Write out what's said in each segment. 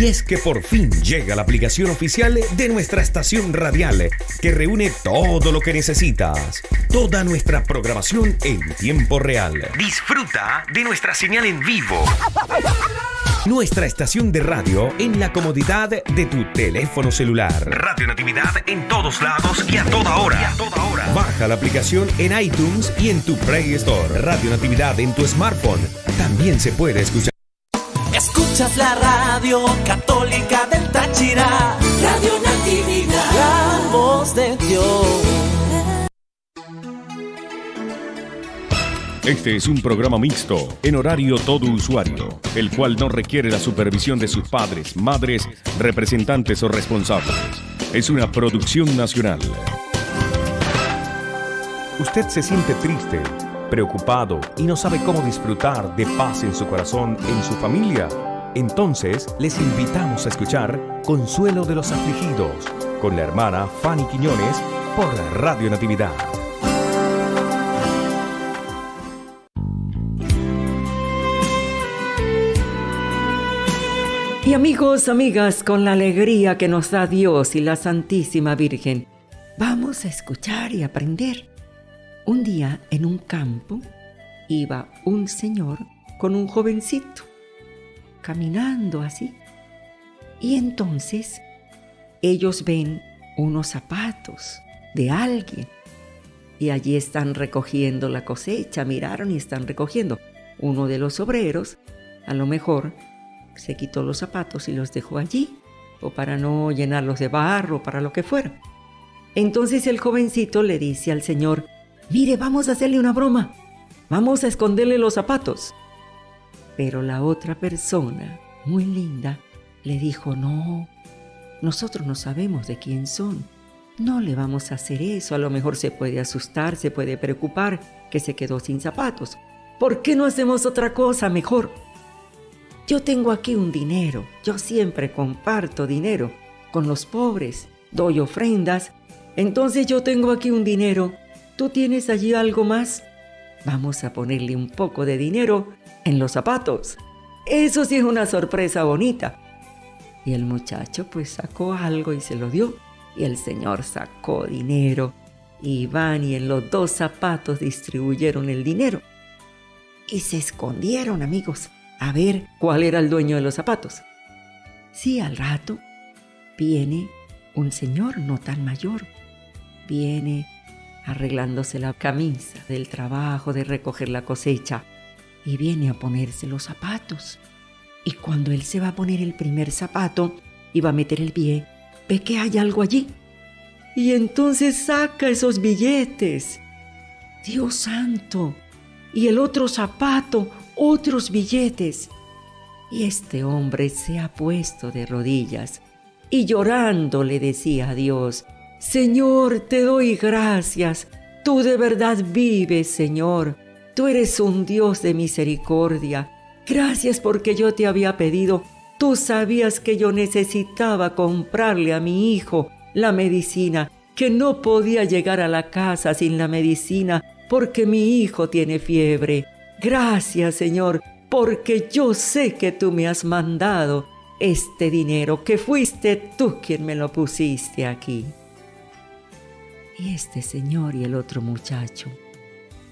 Y es que por fin llega la aplicación oficial de nuestra estación radial que reúne todo lo que necesitas. Toda nuestra programación en tiempo real. Disfruta de nuestra señal en vivo. Nuestra estación de radio en la comodidad de tu teléfono celular. Radio Natividad en todos lados y a toda hora. Baja la aplicación en iTunes y en tu Play Store. Radio Natividad en tu smartphone. También se puede escuchar. Escuchas la radio católica del Táchira. Radio Natividad. La voz de Dios. Este es un programa mixto, en horario todo usuario, el cual no requiere la supervisión de sus padres, madres, representantes o responsables. Es una producción nacional. ¿Usted se siente triste, preocupado y no sabe cómo disfrutar de paz en su corazón, en su familia? Entonces les invitamos a escuchar Consuelo de los Afligidos con la hermana Fanny Quiñones por Radio Natividad. Y amigos, amigas, con la alegría que nos da Dios y la Santísima Virgen, vamos a escuchar y aprender. Un día en un campo iba un señor con un jovencito, caminando así. Y entonces ellos ven unos zapatos de alguien y allí están recogiendo la cosecha, miraron y están recogiendo. Uno de los obreros, a lo mejor, se quitó los zapatos y los dejó allí, o para no llenarlos de barro, para lo que fuera. Entonces el jovencito le dice al señor, mire, vamos a hacerle una broma, vamos a esconderle los zapatos. Pero la otra persona, muy linda, le dijo, no, nosotros no sabemos de quién son. No le vamos a hacer eso, a lo mejor se puede asustar, se puede preocupar que se quedó sin zapatos. ¿Por qué no hacemos otra cosa mejor? Yo tengo aquí un dinero, yo siempre comparto dinero con los pobres, doy ofrendas, entonces yo tengo aquí un dinero, ¿tú tienes allí algo más? Vamos a ponerle un poco de dinero en los zapatos. Eso sí es una sorpresa bonita. Y el muchacho pues sacó algo y se lo dio. Y el señor sacó dinero. Y van y en los dos zapatos distribuyeron el dinero. Y se escondieron, amigos a ver cuál era el dueño de los zapatos. Sí, al rato viene un señor no tan mayor. Viene arreglándose la camisa del trabajo de recoger la cosecha y viene a ponerse los zapatos. Y cuando él se va a poner el primer zapato y va a meter el pie, ve que hay algo allí. Y entonces saca esos billetes. Dios santo. Y el otro zapato otros billetes. Y este hombre se ha puesto de rodillas y llorando le decía a Dios, Señor, te doy gracias, tú de verdad vives, Señor, tú eres un Dios de misericordia. Gracias porque yo te había pedido, tú sabías que yo necesitaba comprarle a mi hijo la medicina, que no podía llegar a la casa sin la medicina porque mi hijo tiene fiebre. Gracias, Señor, porque yo sé que tú me has mandado este dinero, que fuiste tú quien me lo pusiste aquí. Y este señor y el otro muchacho,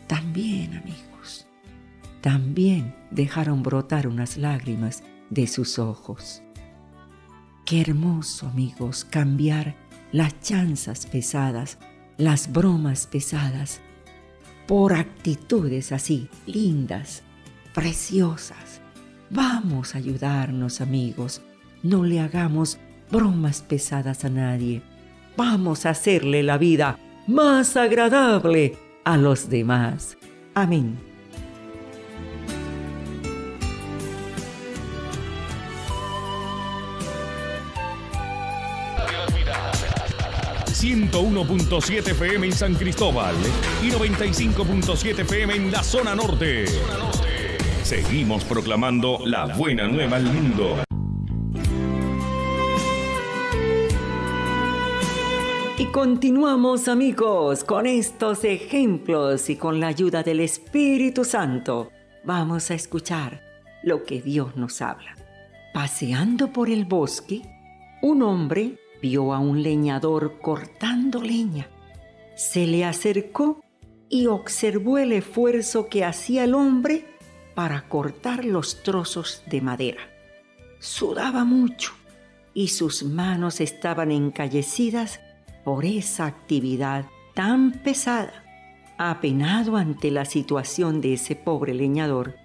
también amigos, también dejaron brotar unas lágrimas de sus ojos. Qué hermoso, amigos, cambiar las chanzas pesadas, las bromas pesadas, por actitudes así, lindas, preciosas. Vamos a ayudarnos amigos, no le hagamos bromas pesadas a nadie. Vamos a hacerle la vida más agradable a los demás. Amén. 101.7 FM en San Cristóbal y 95.7 FM en la zona norte. Seguimos proclamando la buena nueva al mundo. Continuamos amigos con estos ejemplos y con la ayuda del Espíritu Santo. Vamos a escuchar lo que Dios nos habla. Paseando por el bosque, un hombre vio a un leñador cortando leña. Se le acercó y observó el esfuerzo que hacía el hombre para cortar los trozos de madera. Sudaba mucho y sus manos estaban encallecidas por esa actividad tan pesada. Apenado ante la situación de ese pobre leñador,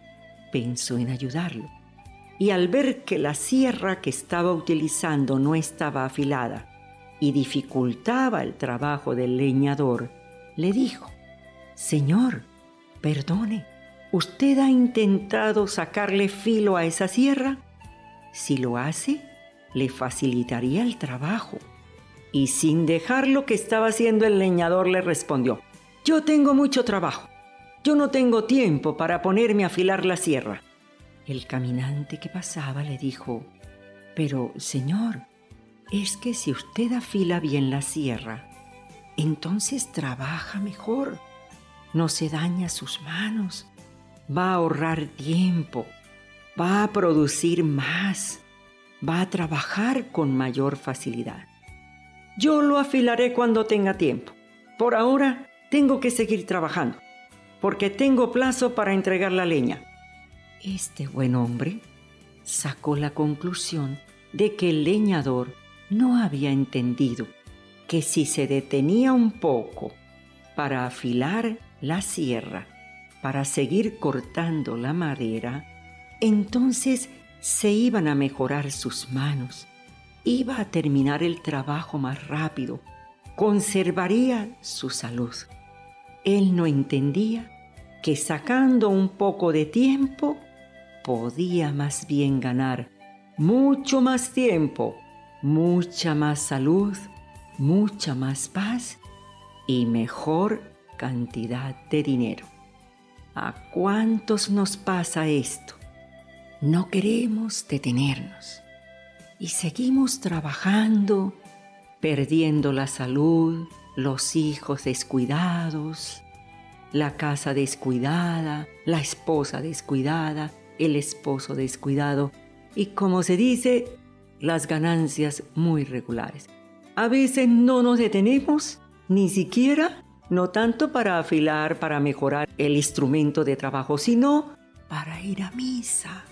pensó en ayudarlo. Y al ver que la sierra que estaba utilizando no estaba afilada y dificultaba el trabajo del leñador, le dijo, Señor, perdone, ¿usted ha intentado sacarle filo a esa sierra? Si lo hace, le facilitaría el trabajo. Y sin dejar lo que estaba haciendo el leñador le respondió, yo tengo mucho trabajo. Yo no tengo tiempo para ponerme a afilar la sierra. El caminante que pasaba le dijo, Pero, señor, es que si usted afila bien la sierra, entonces trabaja mejor, no se daña sus manos, va a ahorrar tiempo, va a producir más, va a trabajar con mayor facilidad. Yo lo afilaré cuando tenga tiempo. Por ahora tengo que seguir trabajando, porque tengo plazo para entregar la leña. Este buen hombre sacó la conclusión de que el leñador no había entendido que si se detenía un poco para afilar la sierra, para seguir cortando la madera, entonces se iban a mejorar sus manos, iba a terminar el trabajo más rápido, conservaría su salud. Él no entendía que sacando un poco de tiempo podía más bien ganar mucho más tiempo, mucha más salud, mucha más paz y mejor cantidad de dinero. ¿A cuántos nos pasa esto? No queremos detenernos y seguimos trabajando, perdiendo la salud, los hijos descuidados, la casa descuidada, la esposa descuidada, el esposo descuidado y como se dice, las ganancias muy regulares. A veces no nos detenemos, ni siquiera, no tanto para afilar, para mejorar el instrumento de trabajo, sino para ir a misa,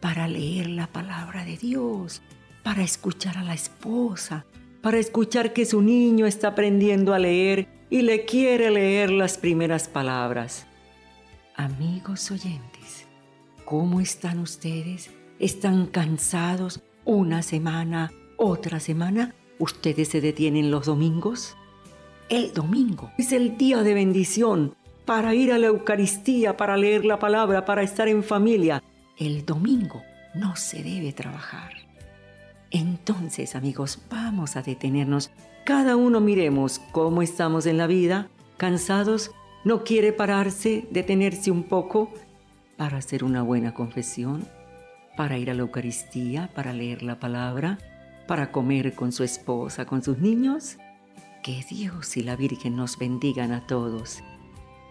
para leer la palabra de Dios, para escuchar a la esposa, para escuchar que su niño está aprendiendo a leer y le quiere leer las primeras palabras. Amigos oyentes, ¿cómo están ustedes? ¿Están cansados una semana, otra semana? ¿Ustedes se detienen los domingos? El domingo es el día de bendición para ir a la Eucaristía, para leer la palabra, para estar en familia. El domingo no se debe trabajar. Entonces, amigos, vamos a detenernos. Cada uno miremos cómo estamos en la vida, cansados, no quiere pararse, detenerse un poco para hacer una buena confesión, para ir a la Eucaristía, para leer la palabra, para comer con su esposa, con sus niños. Que Dios y la Virgen nos bendigan a todos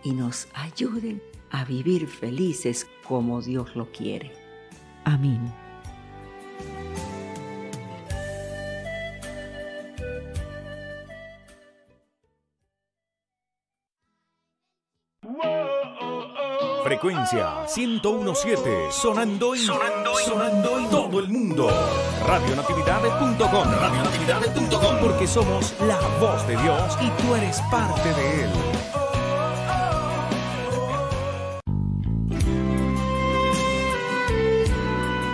y nos ayuden a vivir felices como Dios lo quiere. Amén. Frecuencia 1017, sonando y sonando, sonando en todo el mundo. Radionatividades.com, radionatividades.com, porque somos la voz de Dios y tú eres parte de él.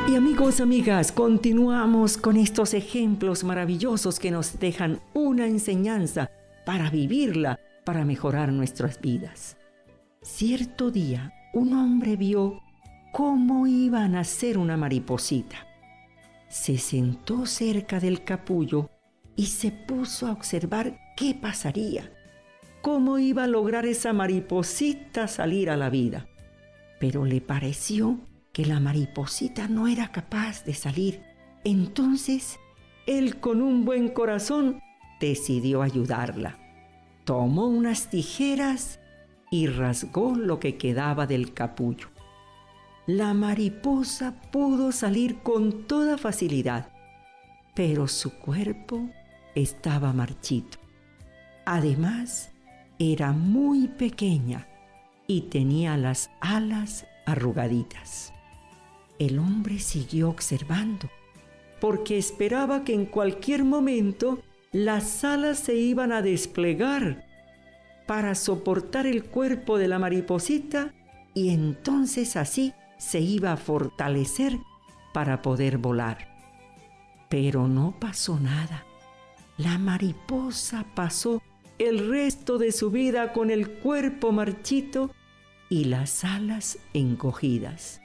Y amigos, amigas, continuamos con estos ejemplos maravillosos que nos dejan una enseñanza para vivirla, para mejorar nuestras vidas. Cierto día, un hombre vio cómo iba a nacer una mariposita. Se sentó cerca del capullo y se puso a observar qué pasaría, cómo iba a lograr esa mariposita salir a la vida. Pero le pareció que la mariposita no era capaz de salir. Entonces, él con un buen corazón decidió ayudarla. Tomó unas tijeras y rasgó lo que quedaba del capullo. la mariposa pudo salir con toda facilidad, pero su cuerpo estaba marchito. Además, era muy pequeña y tenía las alas arrugaditas. El hombre siguió observando, porque esperaba que en cualquier momento las alas se iban a desplegar para soportar el cuerpo de la mariposita y entonces así se iba a fortalecer para poder volar. Pero no pasó nada. La mariposa pasó el resto de su vida con el cuerpo marchito y las alas encogidas.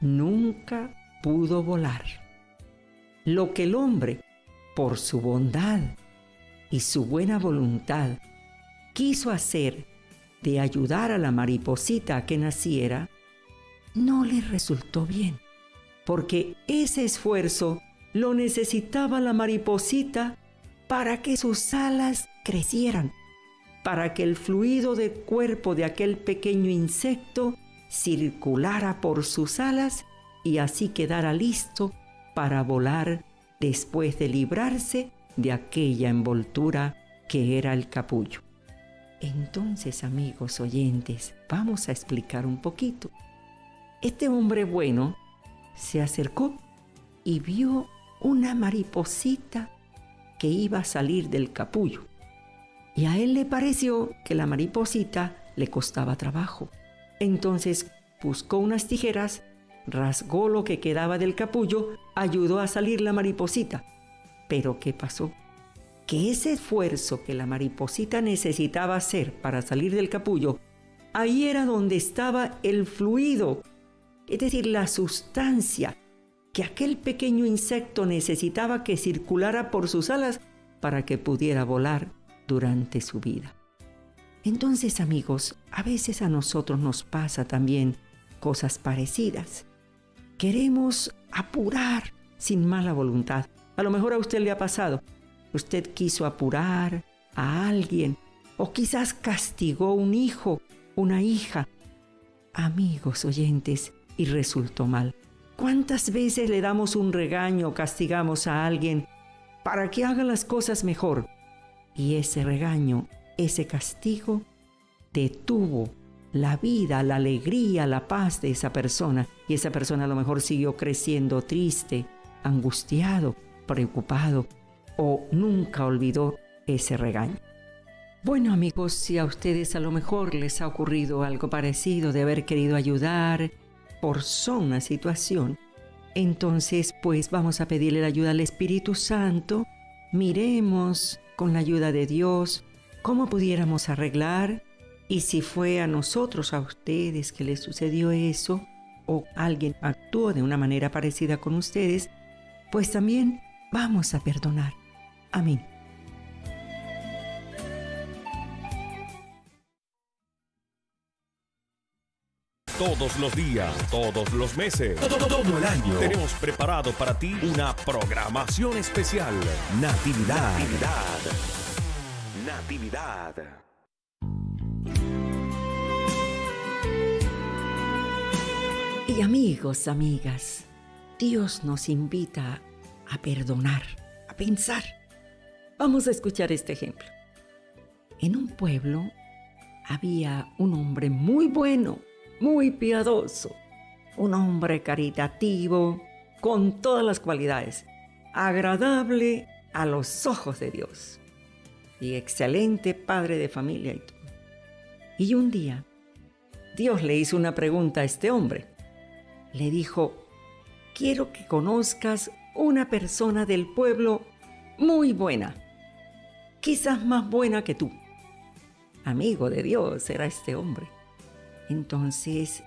Nunca pudo volar. Lo que el hombre, por su bondad y su buena voluntad, quiso hacer de ayudar a la mariposita a que naciera, no le resultó bien, porque ese esfuerzo lo necesitaba la mariposita para que sus alas crecieran, para que el fluido de cuerpo de aquel pequeño insecto circulara por sus alas y así quedara listo para volar después de librarse de aquella envoltura que era el capullo. Entonces, amigos oyentes, vamos a explicar un poquito. Este hombre bueno se acercó y vio una mariposita que iba a salir del capullo. Y a él le pareció que la mariposita le costaba trabajo. Entonces buscó unas tijeras, rasgó lo que quedaba del capullo, ayudó a salir la mariposita. Pero ¿qué pasó? Que ese esfuerzo que la mariposita necesitaba hacer para salir del capullo, ahí era donde estaba el fluido, es decir, la sustancia que aquel pequeño insecto necesitaba que circulara por sus alas para que pudiera volar durante su vida. Entonces amigos, a veces a nosotros nos pasa también cosas parecidas. Queremos apurar sin mala voluntad. A lo mejor a usted le ha pasado. Usted quiso apurar a alguien o quizás castigó un hijo, una hija. Amigos oyentes, y resultó mal. ¿Cuántas veces le damos un regaño castigamos a alguien para que haga las cosas mejor? Y ese regaño, ese castigo, detuvo la vida, la alegría, la paz de esa persona. Y esa persona a lo mejor siguió creciendo triste, angustiado, preocupado o nunca olvidó ese regaño. Bueno amigos, si a ustedes a lo mejor les ha ocurrido algo parecido de haber querido ayudar, forzó una situación, entonces pues vamos a pedirle la ayuda al Espíritu Santo, miremos con la ayuda de Dios cómo pudiéramos arreglar y si fue a nosotros, a ustedes que les sucedió eso, o alguien actuó de una manera parecida con ustedes, pues también vamos a perdonar. Amén. todos los días, todos los meses, todo, el año. Tenemos preparado para ti una programación especial. Natividad. Natividad. Natividad. Y amigos, amigas, Dios nos invita a perdonar, a pensar. Vamos a escuchar este ejemplo. En un pueblo había un hombre muy bueno, muy piadoso, un hombre caritativo, con todas las cualidades, agradable a los ojos de Dios y excelente padre de familia y. Y un día, Dios le hizo una pregunta a este hombre. Le dijo, quiero que conozcas una persona del pueblo muy buena, quizás más buena que tú. Amigo de Dios era este hombre. Entonces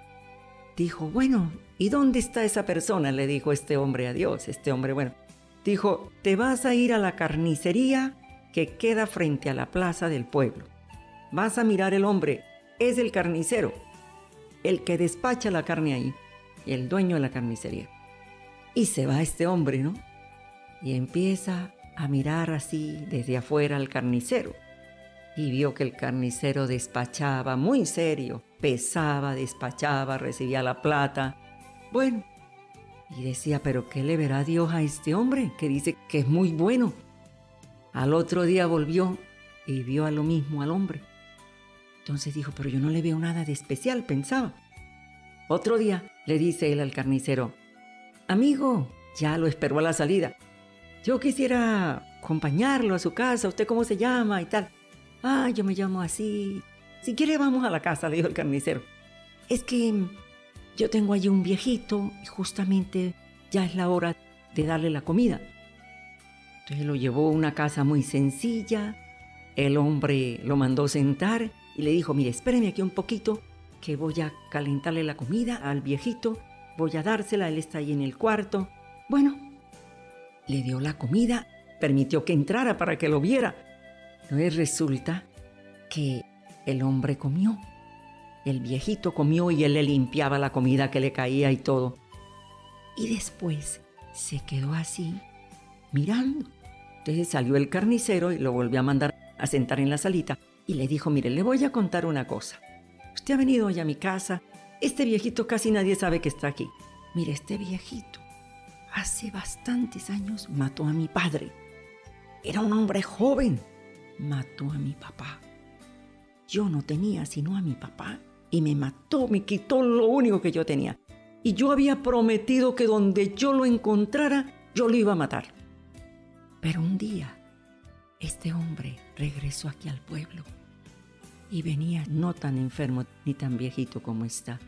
dijo, bueno, ¿y dónde está esa persona? Le dijo este hombre a Dios, este hombre, bueno. Dijo, te vas a ir a la carnicería que queda frente a la plaza del pueblo. Vas a mirar el hombre, es el carnicero, el que despacha la carne ahí, el dueño de la carnicería. Y se va este hombre, ¿no? Y empieza a mirar así desde afuera al carnicero. y vio que el carnicero despachaba muy serio, pesaba, despachaba, recibía la plata. Bueno, y decía, pero ¿qué le verá Dios a este hombre que dice que es muy bueno? Al otro día volvió y vio a lo mismo al hombre. Entonces dijo, pero yo no le veo nada de especial, pensaba. Otro día le dice él al carnicero, amigo, ya lo esperó a la salida. Yo quisiera acompañarlo a su casa, ¿usted cómo se llama y tal? Ah, yo me llamo así. Si quiere vamos a la casa, le dijo el carnicero. Es que yo tengo allí un viejito y justamente ya es la hora de darle la comida. Entonces lo llevó a una casa muy sencilla. El hombre lo mandó sentar y le dijo, mire, espéreme aquí un poquito que voy a calentarle la comida al viejito, voy a dársela, él está ahí en el cuarto. Bueno, le dio la comida, permitió que entrara para que lo viera. Entonces resulta que el hombre comió, el viejito comió y él le limpiaba la comida que le caía y todo. Y después se quedó así, mirando. Entonces salió el carnicero y lo volvió a mandar a sentar en la salita y le dijo, mire, le voy a contar una cosa. Usted ha venido hoy a mi casa. Este viejito casi nadie sabe que está aquí. Mire, este viejito hace bastantes años mató a mi padre. Era un hombre joven. Mató a mi papá. Yo no tenía sino a mi papá y me mató, me quitó lo único que yo tenía. Y yo había prometido que donde yo lo encontrara, yo lo iba a matar. Pero un día, este hombre regresó aquí al pueblo y venía no tan enfermo ni tan viejito como está.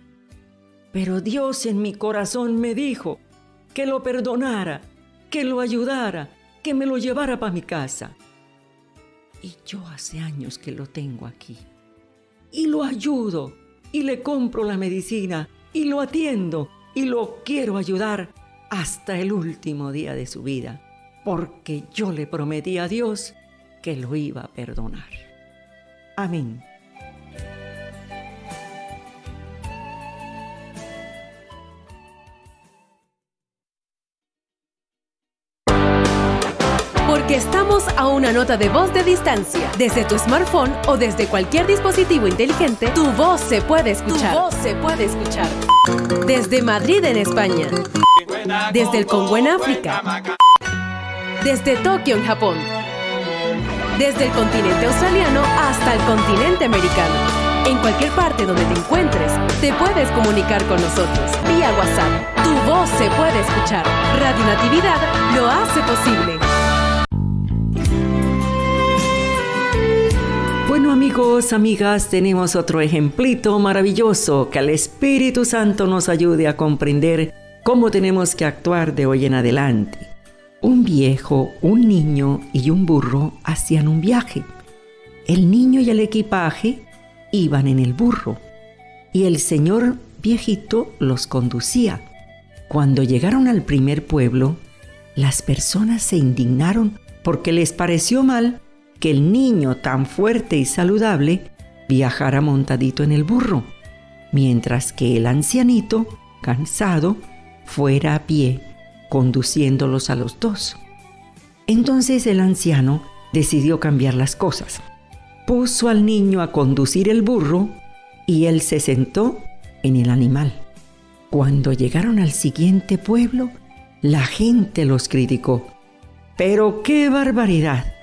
Pero Dios en mi corazón me dijo que lo perdonara, que lo ayudara, que me lo llevara para mi casa. Y yo hace años que lo tengo aquí. Y lo ayudo, y le compro la medicina, y lo atiendo, y lo quiero ayudar hasta el último día de su vida, porque yo le prometí a Dios que lo iba a perdonar. Amén. Porque estamos a una nota de voz de distancia. Desde tu smartphone o desde cualquier dispositivo inteligente, tu voz se puede escuchar. Tu voz se puede escuchar. Desde Madrid en España. Desde el Congo en África. Desde Tokio en Japón desde el continente australiano hasta el continente americano. En cualquier parte donde te encuentres, te puedes comunicar con nosotros vía WhatsApp. Tu voz se puede escuchar. Radio Natividad lo hace posible. Bueno amigos, amigas, tenemos otro ejemplito maravilloso que al Espíritu Santo nos ayude a comprender cómo tenemos que actuar de hoy en adelante un viejo, un niño y un burro hacían un viaje. El niño y el equipaje iban en el burro y el señor viejito los conducía. Cuando llegaron al primer pueblo, las personas se indignaron porque les pareció mal que el niño tan fuerte y saludable viajara montadito en el burro, mientras que el ancianito, cansado, fuera a pie conduciéndolos a los dos. Entonces el anciano decidió cambiar las cosas. Puso al niño a conducir el burro y él se sentó en el animal. Cuando llegaron al siguiente pueblo, la gente los criticó. Pero qué barbaridad.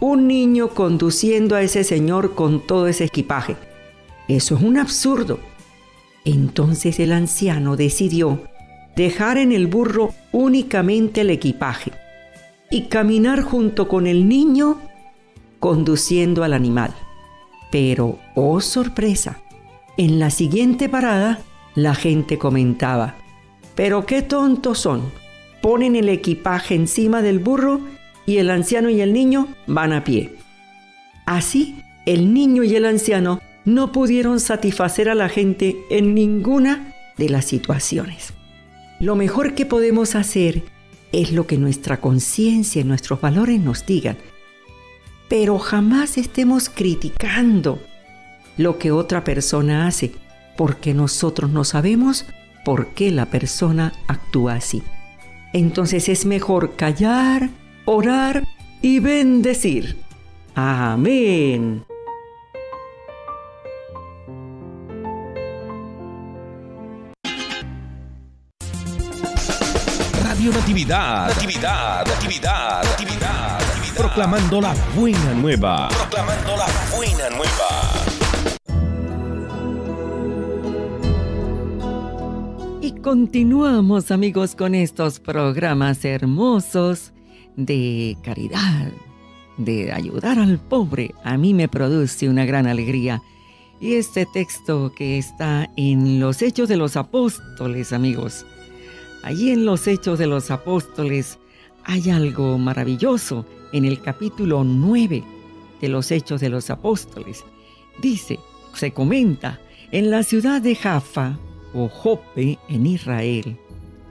Un niño conduciendo a ese señor con todo ese equipaje. Eso es un absurdo. Entonces el anciano decidió dejar en el burro únicamente el equipaje y caminar junto con el niño conduciendo al animal. Pero, oh sorpresa, en la siguiente parada la gente comentaba, pero qué tontos son, ponen el equipaje encima del burro y el anciano y el niño van a pie. Así, el niño y el anciano no pudieron satisfacer a la gente en ninguna de las situaciones. Lo mejor que podemos hacer es lo que nuestra conciencia y nuestros valores nos digan. Pero jamás estemos criticando lo que otra persona hace, porque nosotros no sabemos por qué la persona actúa así. Entonces es mejor callar, orar y bendecir. Amén. Radio Natividad. Natividad, Natividad, Natividad, Proclamando la buena nueva. Proclamando la buena nueva. Y continuamos amigos con estos programas hermosos de caridad, de ayudar al pobre. A mí me produce una gran alegría. Y este texto que está en los Hechos de los Apóstoles, amigos, Allí en los Hechos de los Apóstoles hay algo maravilloso en el capítulo 9 de los Hechos de los Apóstoles. Dice, se comenta, en la ciudad de Jaffa o Jope en Israel,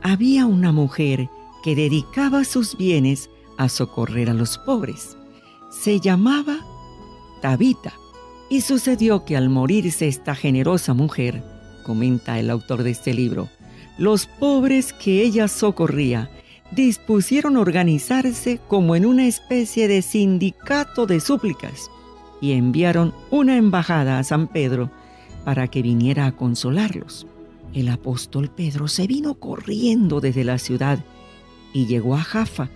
había una mujer que dedicaba sus bienes a socorrer a los pobres. Se llamaba Tabita. Y sucedió que al morirse esta generosa mujer, comenta el autor de este libro, los pobres que ella socorría dispusieron organizarse como en una especie de sindicato de súplicas y enviaron una embajada a San Pedro para que viniera a consolarlos. El apóstol Pedro se vino corriendo desde la ciudad y llegó a Jaffa,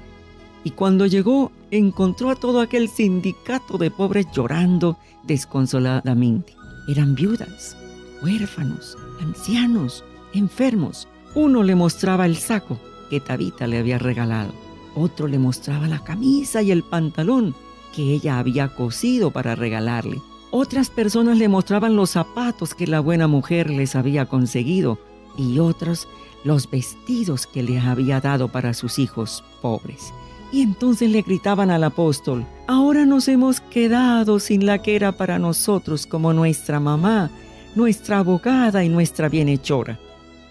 y cuando llegó encontró a todo aquel sindicato de pobres llorando desconsoladamente. Eran viudas, huérfanos, ancianos, enfermos. Uno le mostraba el saco que Tabita le había regalado. Otro le mostraba la camisa y el pantalón que ella había cosido para regalarle. Otras personas le mostraban los zapatos que la buena mujer les había conseguido y otros los vestidos que les había dado para sus hijos pobres. Y entonces le gritaban al apóstol, ahora nos hemos quedado sin la que era para nosotros como nuestra mamá, nuestra abogada y nuestra bienhechora.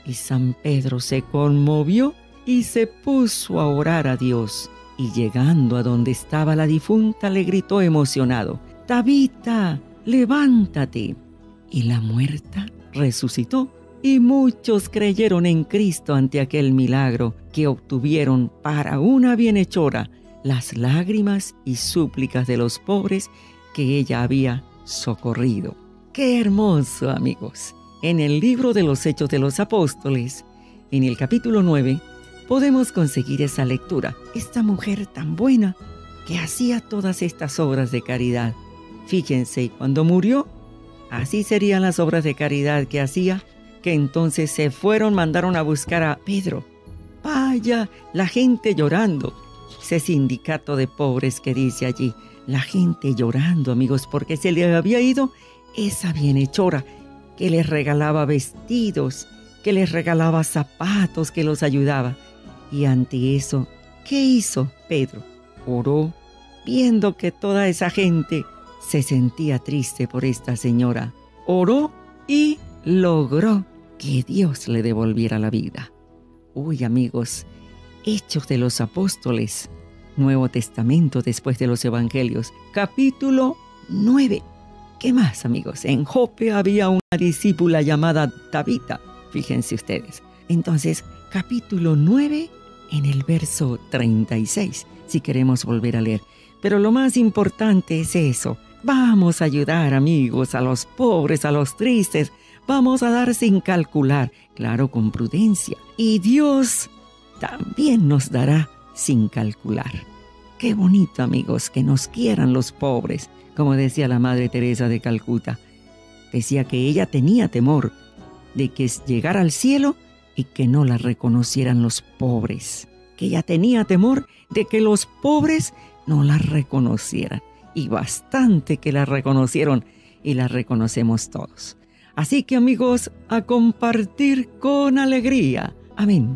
Y San Pedro se conmovió y se puso a orar a Dios. Y llegando a donde estaba la difunta le gritó emocionado, Tabita, levántate. Y la muerta resucitó y muchos creyeron en Cristo ante aquel milagro que obtuvieron para una bienhechora las lágrimas y súplicas de los pobres que ella había socorrido. Qué hermoso, amigos. En el libro de los Hechos de los Apóstoles, en el capítulo 9, podemos conseguir esa lectura. Esta mujer tan buena que hacía todas estas obras de caridad. Fíjense, cuando murió, así serían las obras de caridad que hacía, entonces se fueron, mandaron a buscar a Pedro. Vaya, la gente llorando. Ese sindicato de pobres que dice allí, la gente llorando, amigos, porque se le había ido esa bienhechora, que les regalaba vestidos, que les regalaba zapatos, que los ayudaba. Y ante eso, ¿qué hizo Pedro? Oró, viendo que toda esa gente se sentía triste por esta señora. Oró y logró que Dios le devolviera la vida. Uy amigos, Hechos de los Apóstoles, Nuevo Testamento después de los Evangelios, capítulo 9. ¿Qué más, amigos? En Jope había una discípula llamada Tabita, fíjense ustedes. Entonces, capítulo 9 en el verso 36, si queremos volver a leer. Pero lo más importante es eso. Vamos a ayudar, amigos, a los pobres, a los tristes. Vamos a dar sin calcular, claro, con prudencia. Y Dios también nos dará sin calcular. Qué bonito, amigos, que nos quieran los pobres, como decía la Madre Teresa de Calcuta. Decía que ella tenía temor de que llegara al cielo y que no la reconocieran los pobres. Que ella tenía temor de que los pobres no la reconocieran. Y bastante que la reconocieron y la reconocemos todos. Así que amigos, a compartir con alegría. Amén.